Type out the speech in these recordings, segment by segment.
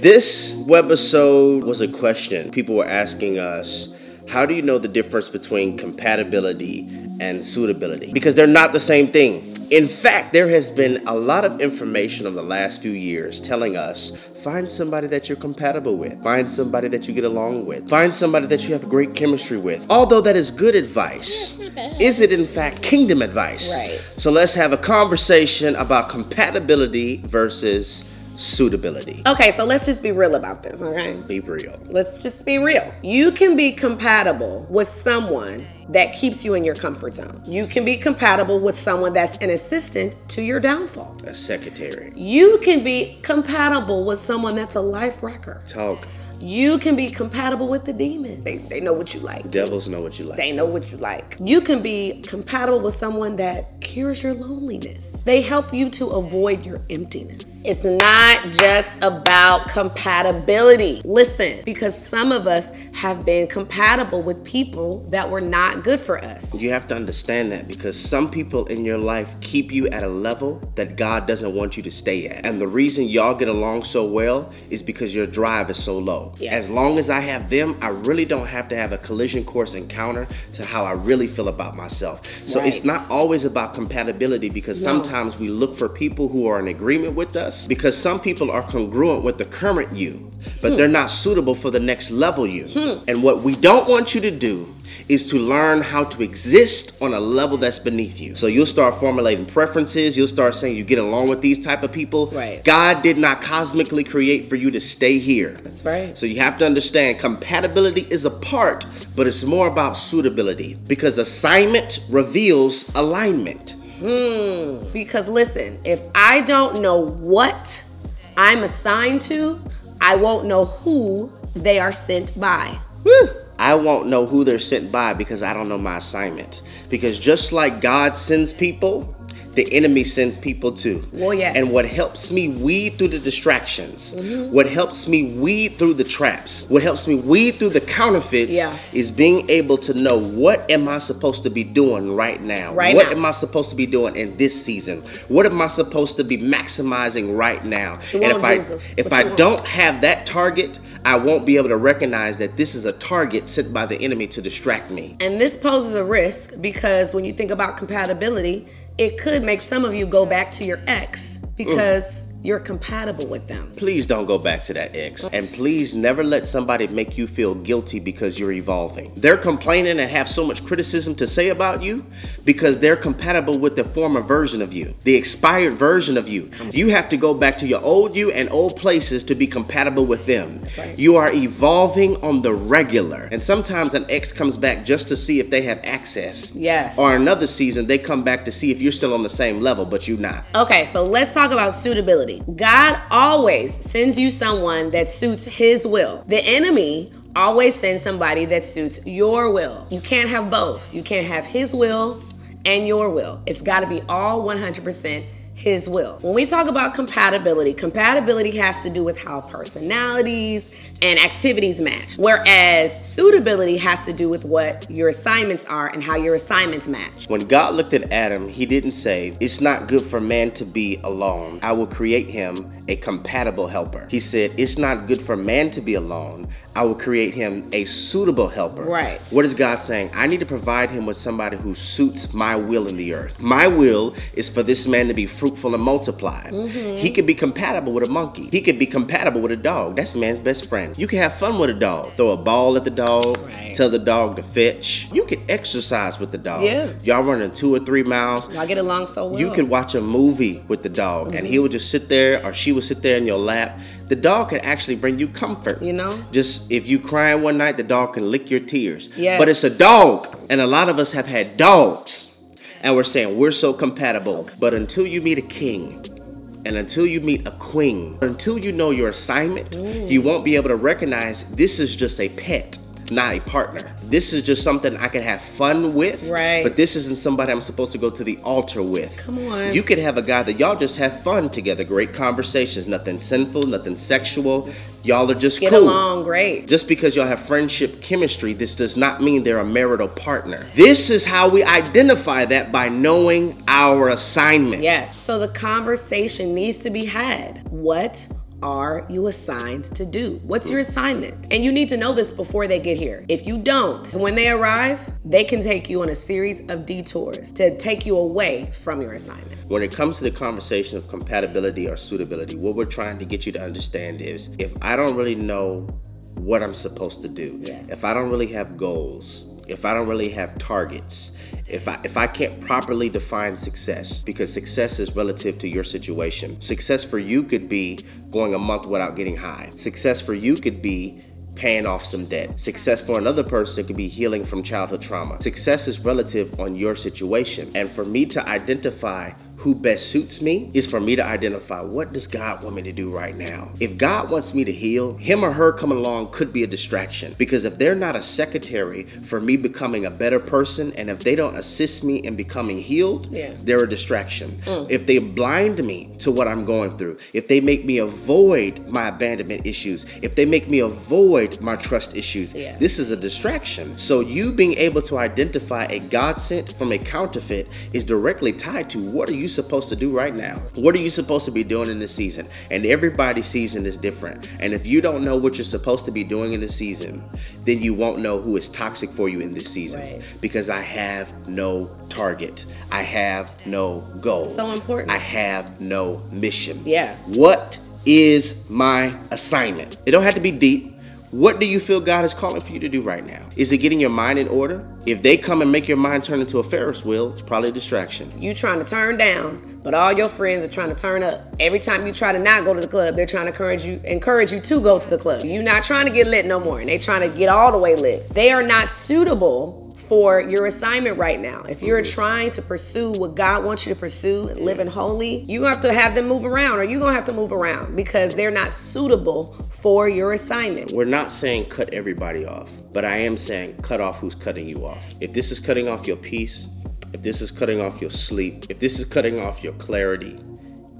This webisode was a question. People were asking us, how do you know the difference between compatibility and suitability? Because they're not the same thing. In fact, there has been a lot of information over the last few years telling us find somebody that you're compatible with, find somebody that you get along with, find somebody that you have great chemistry with. Although that is good advice, is it in fact kingdom advice? Right. So let's have a conversation about compatibility versus suitability. Okay, so let's just be real about this, okay? Be real. Let's just be real. You can be compatible with someone that keeps you in your comfort zone. You can be compatible with someone that's an assistant to your downfall. A secretary. You can be compatible with someone that's a life wrecker. Talk. You can be compatible with the demon. They, they know what you like. Devils know what you like. They know what you like. You can be compatible with someone that cures your loneliness. They help you to avoid your emptiness. It's not just about compatibility. Listen, because some of us have been compatible with people that were not good for us. You have to understand that because some people in your life keep you at a level that God doesn't want you to stay at. And the reason y'all get along so well is because your drive is so low. Yeah. As long as I have them, I really don't have to have a collision course encounter to how I really feel about myself. So it's not always about compatibility because No. sometimes we look for people who are in agreement with us because some people are congruent with the current you, but hmm. they're not suitable for the next level you. Hmm. And what we don't want you to do is to learn how to exist on a level that's beneath you. So you'll start formulating preferences, you'll start saying you get along with these type of people. Right. God did not cosmically create for you to stay here. That's right. So you have to understand compatibility is a part, but it's more about suitability because assignment reveals alignment. Hmm. Because listen, if I don't know what I'm assigned to, I won't know who they are sent by. Whew. I won't know who they're sent by because I don't know my assignment. Because just like God sends people, the enemy sends people too. Well, yes. And what helps me weed through the distractions, mm-hmm. what helps me weed through the traps, what helps me weed through the counterfeits Yeah. is being able to know what am I supposed to be doing right now? Right what now. am I supposed to be doing in this season? What am I supposed to be maximizing right now? you and if I Jesus? if I want? don't have that target, I won't be able to recognize that this is a target sent by the enemy to distract me. And this poses a risk because when you think about compatibility, it could make some of you go back to your ex because you're compatible with them. Please don't go back to that ex. And please never let somebody make you feel guilty because you're evolving. They're complaining and have so much criticism to say about you because they're compatible with the former version of you, the expired version of you. You have to go back to your old you and old places to be compatible with them. right. You are evolving on the regular. And sometimes an ex comes back just to see if they have access. Yes. Or another season, they come back to see if you're still on the same level, but you're not. Okay, so let's talk about suitability. God always sends you someone that suits his will. The enemy always sends somebody that suits your will. You can't have both. You can't have his will and your will. It's got to be all 100% his will. When we talk about compatibility, compatibility has to do with how personalities and activities match. Whereas suitability has to do with what your assignments are and how your assignments match. When God looked at Adam, he didn't say, It's not good for man to be alone. I will create him a compatible helper. He said, It's not good for man to be alone. I will create him a suitable helper. Right. What is God saying? I need to provide him with somebody who suits my will in the earth. My will is for this man to be fruitful and multiply. Mm-hmm. He could be compatible with a monkey. He could be compatible with a dog. That's man's best friend. You can have fun with a dog. Throw a ball at the dog. Right. Tell the dog to fetch. You can exercise with the dog. Yeah. Y'all running two or three miles. Y'all get along so well. You could watch a movie with the dog and he would just sit there or she would sit there in your lap. The dog can actually bring you comfort. You know? Just if you crying one night, the dog can lick your tears. Yes. But it's a dog. And a lot of us have had dogs. And we're saying we're so compatible. But until you meet a king, and until you meet a queen, until you know your assignment, mm. you won't be able to recognize this is just a pet, not a partner. This is just something I can have fun with. Right. But this isn't somebody I'm supposed to go to the altar with. Come on. You could have a guy that y'all just have fun together, great conversations, nothing sinful, nothing sexual. Y'all are just get cool. along great. Just because y'all have friendship chemistry, this does not mean they're a marital partner. This is how we identify that by knowing our assignment. Yes. So the conversation needs to be had. What are you assigned to do? What's hmm. your assignment? And you need to know this before they get here. If you don't, when they arrive, they can take you on a series of detours to take you away from your assignment. When it comes to the conversation of compatibility or suitability, what we're trying to get you to understand is if I don't really know what I'm supposed to do, Yeah. if I don't really have goals, if I don't really have targets, if I if I can't properly define success, because success is relative to your situation. Success for you could be going a month without getting high. Success for you could be paying off some debt. Success for another person could be healing from childhood trauma. Success is relative on your situation. And for me to identify who best suits me is for me to identify what does God want me to do right now. If God wants me to heal, him or her coming along could be a distraction because if they're not a secretary for me becoming a better person and if they don't assist me in becoming healed, Yeah. they're a distraction. Mm. If they blind me to what I'm going through, if they make me avoid my abandonment issues, if they make me avoid my trust issues, Yeah. this is a distraction. So you being able to identify a God sent from a counterfeit is directly tied to what are you supposed to do right now? What are you supposed to be doing in this season? And everybody's season is different. And if you don't know what you're supposed to be doing in this season, then you won't know who is toxic for you in this season. Right. Because I have no target. I have no goal. So important. I have no mission. Yeah. What is my assignment? It don't have to be deep. What do you feel God is calling for you to do right now? Is it getting your mind in order? If they come and make your mind turn into a Ferris wheel, it's probably a distraction. You trying to turn down, but all your friends are trying to turn up. Every time you try to not go to the club, they're trying to encourage you encourage you to go to the club. You're not trying to get lit no more, and they trying to get all the way lit. They are not suitable for your assignment right now. If you're trying to pursue what God wants you to pursue living holy, you're gonna have to have them move around, or you're gonna have to move around because they're not suitable for your assignment. We're not saying cut everybody off, but I am saying cut off who's cutting you off. If this is cutting off your peace, if this is cutting off your sleep, if this is cutting off your clarity,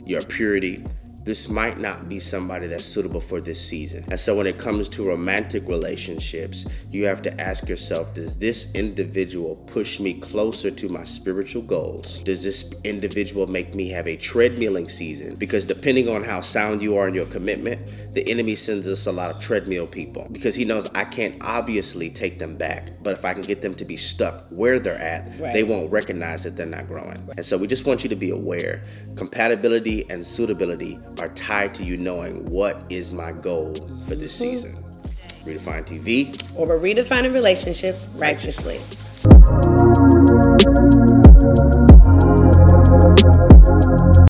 your purity, this might not be somebody that's suitable for this season. And so when it comes to romantic relationships, you have to ask yourself, does this individual push me closer to my spiritual goals? Does this individual make me have a treadmilling season? Because depending on how sound you are in your commitment, the enemy sends us a lot of treadmill people because he knows I can't obviously take them back. But if I can get them to be stuck where they're at, Right. they won't recognize that they're not growing. And so we just want you to be aware compatibility and suitability are tied to you knowing what is my goal for this mm-hmm. season. Redefined TV. Or we're redefining relationships righteously.